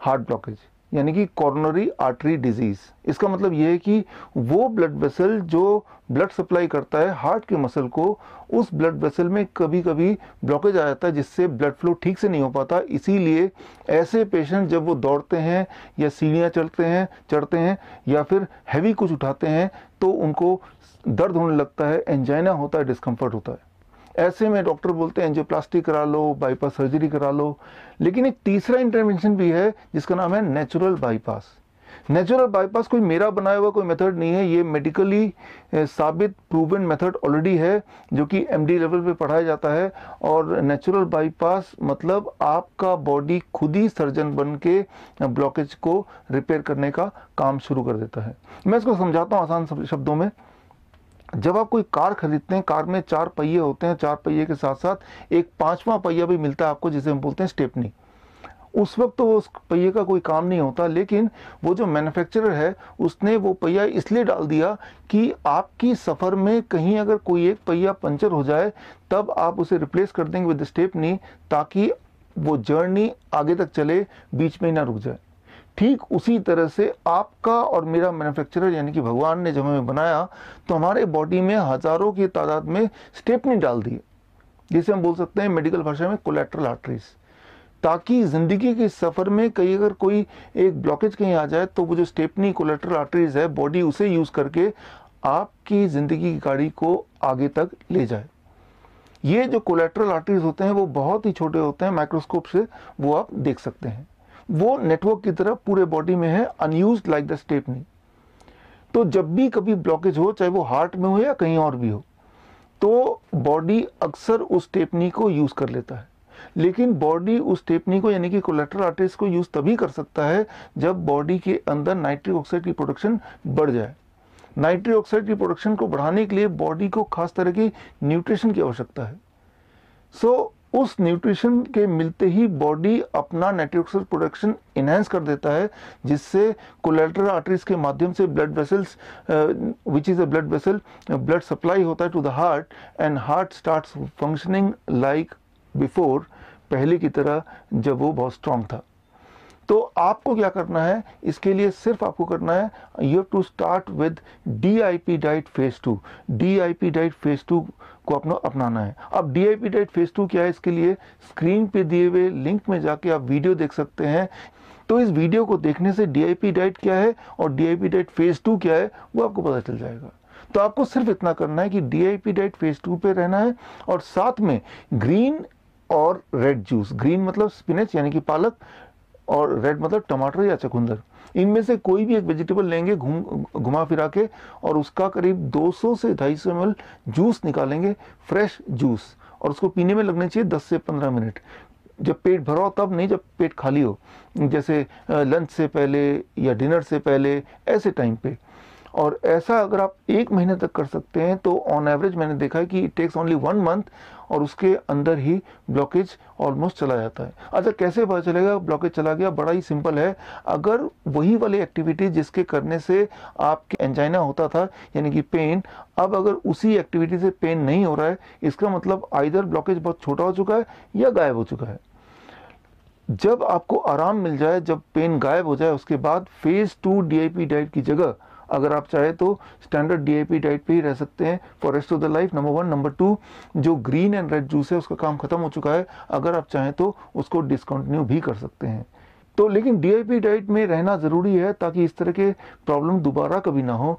Heart blockage, यानी कि coronary artery disease इसका मतलब ये है कि वो ब्लड वेसल जो ब्लड सप्लाई करता है हार्ट के मसल को, उस ब्लड वेसल में कभी कभी ब्लॉकेज आ जाता है, जिससे ब्लड फ्लो ठीक से नहीं हो पाता। इसीलिए ऐसे पेशेंट जब वो दौड़ते हैं या सीढ़ियाँ चढ़ते हैं चढ़ते हैं या फिर हैवी कुछ उठाते हैं तो उनको दर्द होने लगता है एंजाइना होता है डिस्कम्फर्ट होता है। ऐसे में डॉक्टर बोलते हैं एंजियोप्लास्टी करा लो बाईपास सर्जरी करा लो। लेकिन एक तीसरा इंटरवेंशन भी है, जिसका नाम है नेचुरल बाईपास नेचुरल बाईपास कोई मेरा बनाया हुआ कोई मेथड नहीं है, ये मेडिकली साबित प्रूवन मेथड ऑलरेडी है, जो कि एमडी लेवल पे पढ़ाया जाता है। और नेचुरल बाईपास मतलब आपका बॉडी खुद ही सर्जन बन के ब्लॉकेज को रिपेयर करने का काम शुरू कर देता है। मैं इसको समझाता हूँ आसान शब्दों में। जब आप कोई कार खरीदते हैं, कार में चार पहिए होते हैं, चार पहिए के साथ साथ एक पांचवा पहिया भी मिलता है आपको, जिसे हम बोलते हैं स्टेपनी। उस वक्त तो उस पहिए का कोई काम नहीं होता, लेकिन वो जो मैन्युफैक्चरर है, उसने वो पहिया इसलिए डाल दिया कि आपकी सफ़र में कहीं अगर कोई एक पहिया पंचर हो जाए, तब आप उसे रिप्लेस कर देंगे विद स्टेपनी ताकि वो जर्नी आगे तक चले, बीच में ही ना रुक जाए। ठीक उसी तरह से आपका और मेरा मैन्युफैक्चरर यानी कि भगवान ने जब हमें बनाया तो हमारे बॉडी में हज़ारों की तादाद में स्टेपनी डाल दी। जिसे हम बोल सकते हैं मेडिकल भाषा में कोलेट्रल आर्टरीज ताकि ज़िंदगी के सफ़र में कहीं अगर कोई एक ब्लॉकेज कहीं आ जाए तो वो जो स्टेपनी कोलेट्रल आर्टरीज है बॉडी उसे यूज़ करके आपकी ज़िंदगी की गाड़ी को आगे तक ले जाए। ये जो कोलेट्रल आर्टरीज होते हैं, वो बहुत ही छोटे होते हैं माइक्रोस्कोप से वो आप देख सकते हैं। वो नेटवर्क की तरह पूरे बॉडी में है अनयूज लाइक द स्टेपनी तो जब भी कभी ब्लॉकेज हो चाहे वो हार्ट में हो या कहीं और भी हो तो बॉडी अक्सर उस स्टेपनी को यूज़ कर लेता है। लेकिन बॉडी उस स्टेपनी को यानी कि कोलेट्रल आर्टरीज को यूज़ तभी कर सकता है जब बॉडी के अंदर नाइट्रिक ऑक्साइड की प्रोडक्शन बढ़ जाए। नाइट्रिक ऑक्साइड की प्रोडक्शन को बढ़ाने के लिए बॉडी को खास तरह की न्यूट्रिशन की आवश्यकता है। सो so, उस न्यूट्रिशन के मिलते ही बॉडी अपना नाइट्रोक्साइड प्रोडक्शन इनहेंस कर देता है, जिससे कोलेट्रल आर्टरीज के माध्यम से blood vessels which is a blood vessel blood supply होता है to the heart and heart starts functioning like before पहले की तरह जब वो बहुत स्ट्रांग था। तो आपको क्या करना है? इसके लिए सिर्फ़ आपको करना है you have to start with D I P diet phase two D I P diet phase two को अपना अपनाना है। अब D I P diet phase two क्या है? इसके लिए स्क्रीन पे दिए हुए लिंक में जाके आप वीडियो देख सकते हैं। तो इस वीडियो को देखने से डी आई पी डाइट क्या है और D I P diet phase two क्या है, वो आपको पता चल जाएगा। तो आपको सिर्फ़ इतना करना है कि D I P diet phase two पे रहना है और साथ में ग्रीन और रेड जूस ग्रीन मतलब स्पिनच यानी कि पालक और रेड मतलब टमाटर या चकुंदर इनमें से कोई भी एक वेजिटेबल लेंगे घूम, घुमा फिरा के और उसका करीब 200 से 250 सौ जूस निकालेंगे फ्रेश जूस और उसको पीने में लगने चाहिए 10 से 15 मिनट। जब पेट भरा हो तब नहीं, जब पेट खाली हो। जैसे लंच से पहले या डिनर से पहले, ऐसे टाइम पे। और ऐसा अगर आप एक महीने तक कर सकते हैं तो ऑन एवरेज मैंने देखा है कि it takes only one month और उसके अंदर ही ब्लॉकेज ऑलमोस्ट चला जाता है। अच्छा कैसे पता चलेगा? ब्लॉकेज चला गया, बड़ा ही सिंपल है। अगर वही वाली एक्टिविटी जिसके करने से आपके एंजाइना होता था, यानी कि पेन अब अगर उसी एक्टिविटी से पेन नहीं हो रहा है, इसका मतलब आइधर ब्लॉकेज बहुत छोटा हो चुका है या गायब हो चुका है। जब आपको आराम मिल जाए, जब पेन गायब हो जाए, उसके बाद फ़ेज़ टू डीआईपी डाइट की जगह अगर आप चाहे तो स्टैंडर्ड डीएपी डाइट पे ही रह सकते हैं for rest of the life number one number two जो ग्रीन एंड रेड जूस है, उसका काम खत्म हो चुका है। अगर आप चाहें तो उसको डिसकंटिन्यू भी कर सकते हैं। तो लेकिन डीआईपी डाइट में रहना ज़रूरी है ताकि इस तरह के प्रॉब्लम दोबारा कभी ना हो।